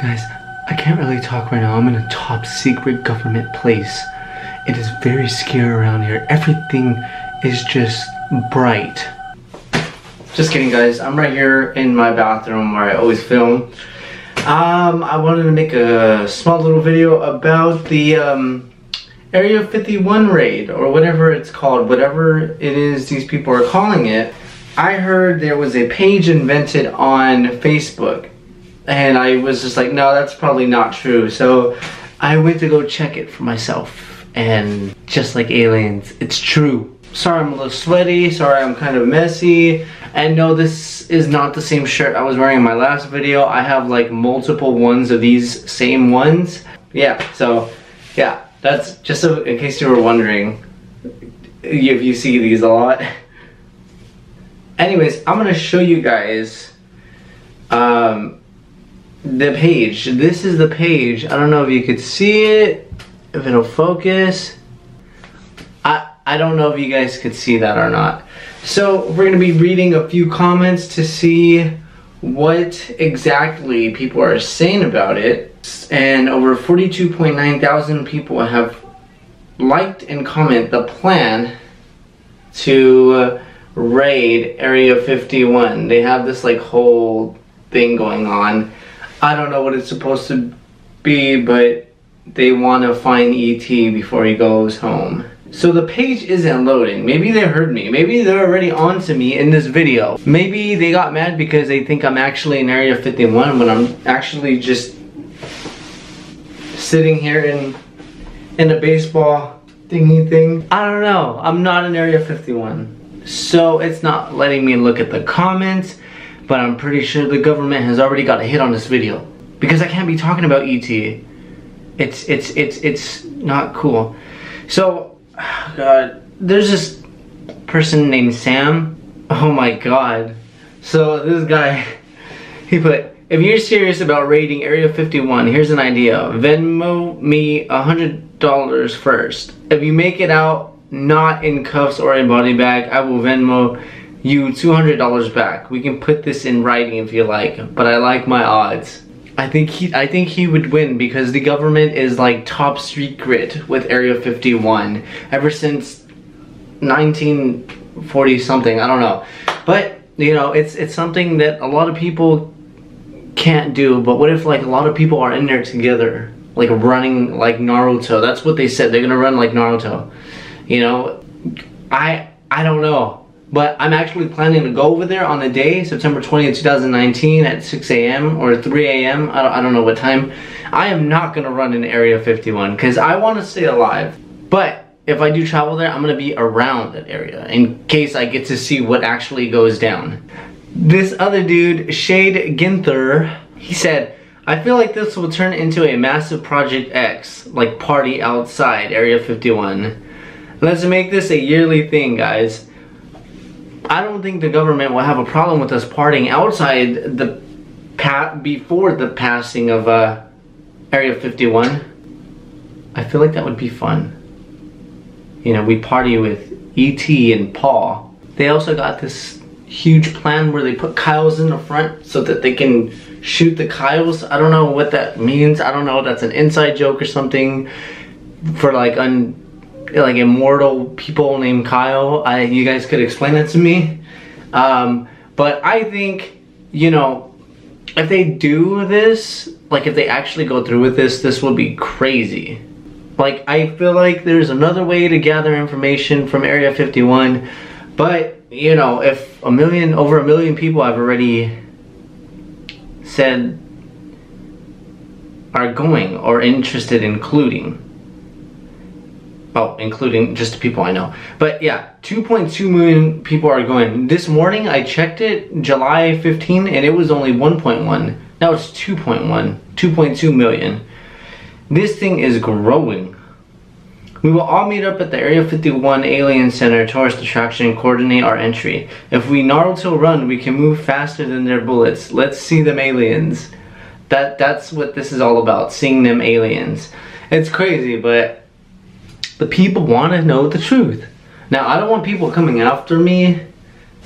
Guys, I can't really talk right now. I'm in a top secret government place. It is very scary around here. Everything is just bright. Just kidding guys, I'm right here in my bathroom where I always film. Um, I wanted to make a small little video about the um, Area 51 raid or whatever it's called, whatever it is these people are calling it. I heard there was a page invented on Facebook and I was just like, no, that's probably not true. So I went to go check it for myself. And just like aliens, it's true. Sorry I'm a little sweaty, sorry I'm kind of messy. And no, this is not the same shirt I was wearing in my last video. I have like multiple ones of these same ones. Yeah, so yeah, that's just so, in case you were wondering if you see these a lot. Anyways, I'm gonna show you guys um, the page. This is the page. I don't know if you could see it, if it'll focus. I, I don't know if you guys could see that or not. So we're gonna be reading a few comments to see what exactly people are saying about it. And over 42.9 thousand people have liked and comment the plan to raid Area 51. They have this like whole thing going on I don't know what it's supposed to be, but they want to find ET before he goes home. So the page isn't loading. Maybe they heard me. Maybe they're already on to me in this video. Maybe they got mad because they think I'm actually in Area 51 when I'm actually just sitting here in in a baseball thingy thing. I don't know. I'm not in Area 51. So it's not letting me look at the comments but I'm pretty sure the government has already got a hit on this video because I can't be talking about ET. It's it's it's it's not cool. So, God, there's this person named Sam. Oh my God. So this guy, he put, if you're serious about raiding Area 51, here's an idea. Venmo me a hundred dollars first. If you make it out not in cuffs or a body bag, I will Venmo you $200 back. We can put this in writing if you like, but I like my odds. I think he I think he would win because the government is like top secret with Area 51 ever since 1940 something, I don't know. But, you know, it's it's something that a lot of people can't do, but what if like a lot of people are in there together, like running like Naruto. That's what they said. They're going to run like Naruto. You know, I I don't know. But I'm actually planning to go over there on a day, September 20th, 2019 at 6 a.m. or 3 a.m. I don't, I don't know what time. I am not going to run in Area 51 because I want to stay alive. But if I do travel there, I'm going to be around that area in case I get to see what actually goes down. This other dude, Shade Ginther, he said, I feel like this will turn into a massive Project X, like party outside Area 51. Let's make this a yearly thing, guys. I don't think the government will have a problem with us partying outside the pat before the passing of uh, Area 51. I feel like that would be fun. You know, we party with E.T. and Paul. They also got this huge plan where they put Kyles in the front so that they can shoot the Kyles. I don't know what that means. I don't know. That's an inside joke or something for like un like immortal people named Kyle. I you guys could explain that to me. Um, but I think you know if they do this, like if they actually go through with this, this will be crazy. Like I feel like there's another way to gather information from Area 51, but you know if a million over a million people have already said are going or interested in including Oh, including just the people I know. But yeah, 2.2 million people are going. This morning I checked it, July 15, and it was only 1.1. Now it's 2.1, 2.2 million. This thing is growing. We will all meet up at the Area 51 Alien Center tourist attraction and coordinate our entry. If we Naruto run, we can move faster than their bullets. Let's see them aliens. That That's what this is all about, seeing them aliens. It's crazy, but the people want to know the truth. Now, I don't want people coming after me.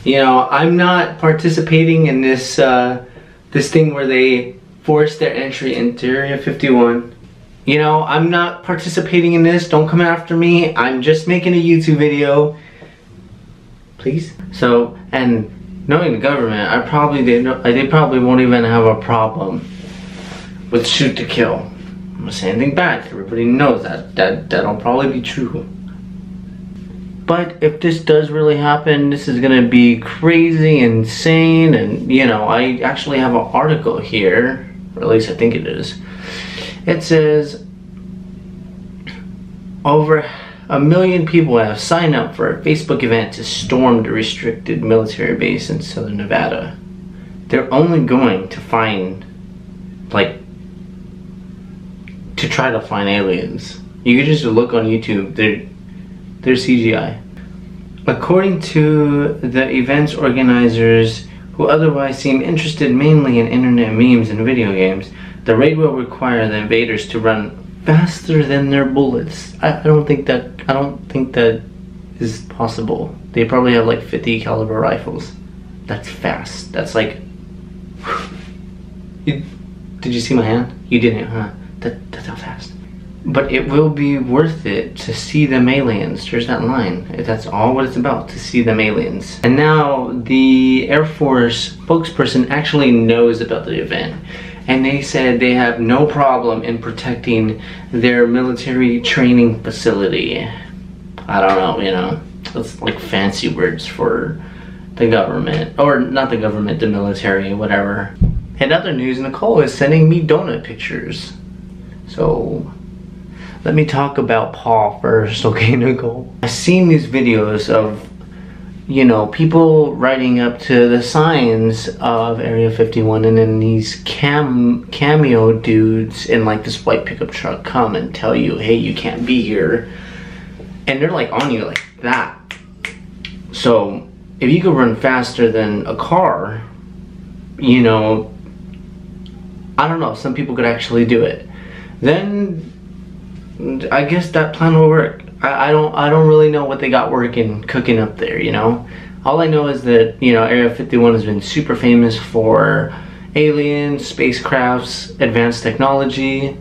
You know, I'm not participating in this uh, this thing where they force their entry into Area 51. You know, I'm not participating in this. Don't come after me. I'm just making a YouTube video. Please? So, and knowing the government, I probably they they probably won't even have a problem with shoot to kill. I'm not saying anything bad. Everybody knows that that that'll probably be true. But if this does really happen, this is gonna be crazy, insane, and you know, I actually have an article here, or at least I think it is. It says over a million people have signed up for a Facebook event to storm the restricted military base in southern Nevada. They're only going to find, like, to try to find aliens. You can just look on YouTube, they're, they're CGI. According to the event's organizers, who otherwise seem interested mainly in internet memes and video games, the raid will require the invaders to run faster than their bullets. I, I don't think that I don't think that is possible. They probably have like 50 caliber rifles. That's fast. That's like. You, did you see my hand? You didn't, huh? That that's how fast. But it will be worth it to see them aliens. There's that line. That's all what it's about, to see them aliens. And now the Air Force spokesperson actually knows about the event. And they said they have no problem in protecting their military training facility. I don't know, you know. It's like fancy words for the government. Or not the government, the military, whatever. In other news, Nicole is sending me donut pictures. So let me talk about Paul first, okay, Nicole? I've seen these videos of, you know, people riding up to the signs of Area 51 and then these cam cameo dudes in like this white pickup truck come and tell you, hey, you can't be here. And they're like on you like that. So if you could run faster than a car, you know, I don't know, some people could actually do it. Then I guess that plan will work. I, I don't I don't really know what they got working cooking up there, you know. All I know is that, you know, Area 51 has been super famous for aliens, spacecrafts, advanced technology.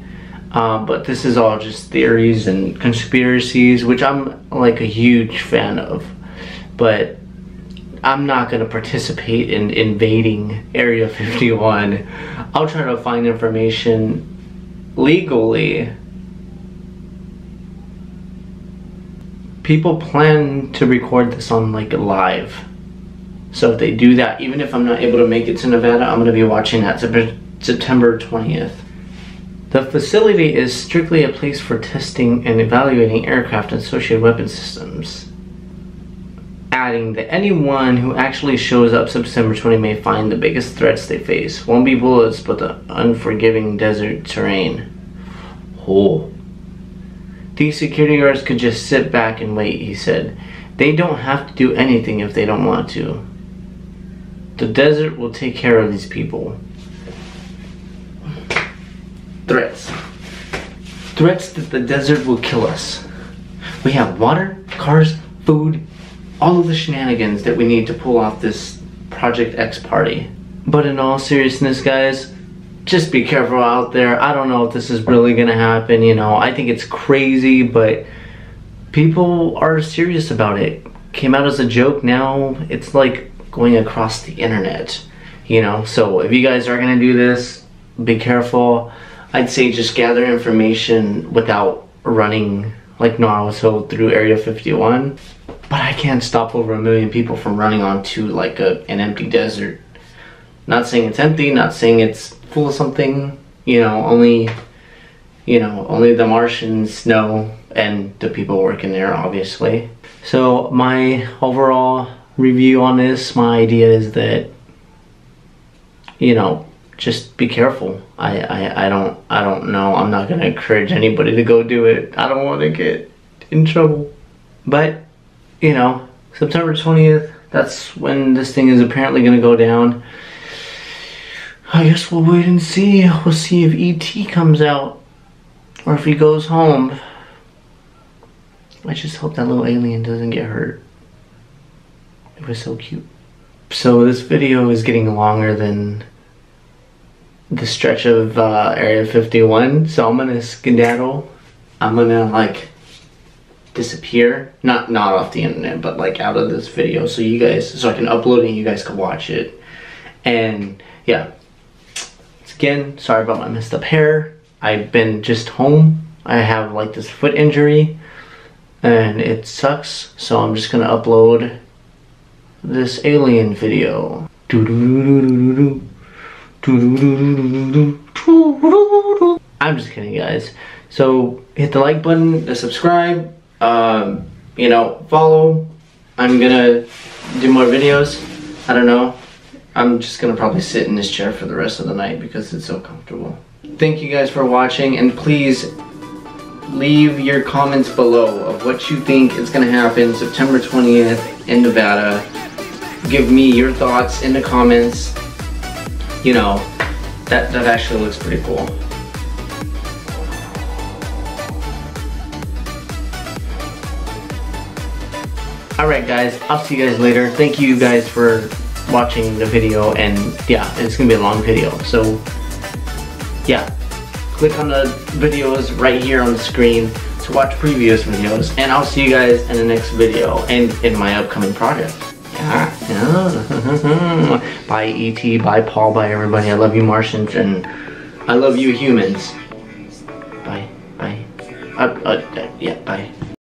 Uh, but this is all just theories and conspiracies, which I'm like a huge fan of. But I'm not going to participate in invading Area 51. I'll try to find information legally people plan to record this on like live. So if they do that, even if I'm not able to make it to Nevada, I'm going to be watching that September 20th. The facility is strictly a place for testing and evaluating aircraft and associated weapon systems. Adding that anyone who actually shows up September 20 may find the biggest threats they face won't be bullets but the unforgiving desert terrain. Oh. These security guards could just sit back and wait, he said. They don't have to do anything if they don't want to. The desert will take care of these people. Threats. Threats that the desert will kill us. We have water, cars, food, all of the shenanigans that we need to pull off this Project X party. But in all seriousness, guys, just be careful out there. I don't know if this is really gonna happen, you know. I think it's crazy, but people are serious about it. Came out as a joke, now it's like going across the internet, you know. So if you guys are gonna do this, be careful. I'd say just gather information without running like Naruto through Area 51. But I can't stop over a million people from running onto like a, an empty desert. Not saying it's empty, not saying it's full of something, you know, only, you know, only the Martians know and the people working there, obviously. So my overall review on this, my idea is that, you know, just be careful. I, I, I don't I don't know. I'm not gonna encourage anybody to go do it. I don't want to get in trouble. But you know, September 20th. That's when this thing is apparently gonna go down. I guess we'll wait and see. We'll see if E.T. comes out. Or if he goes home. I just hope that little alien doesn't get hurt. It was so cute. So this video is getting longer than the stretch of uh, Area 51. So I'm gonna skedaddle. I'm gonna like disappear. Not not off the internet, but like out of this video, so you guys, so I can upload it and you guys can watch it. And yeah, again, sorry about my messed up hair. I've been just home. I have like this foot injury, and it sucks. So I'm just gonna upload this alien video. I'm just kidding, guys. So hit the like button, the subscribe, um, you know, follow. I'm gonna do more videos. I don't know. I'm just gonna probably sit in this chair for the rest of the night because it's so comfortable. Thank you guys for watching and please leave your comments below of what you think is gonna happen September 20th in Nevada. Give me your thoughts in the comments. You know, that, that actually looks pretty cool. Alright guys, I'll see you guys later. Thank you guys for watching the video and yeah, it's gonna be a long video. So yeah, click on the videos right here on the screen to watch previous videos and I'll see you guys in the next video and in my upcoming project. Yeah, yeah. bye E.T., bye Paul, bye everybody. I love you Martians and I love you humans. Bye, bye. Uh, uh, yeah, bye.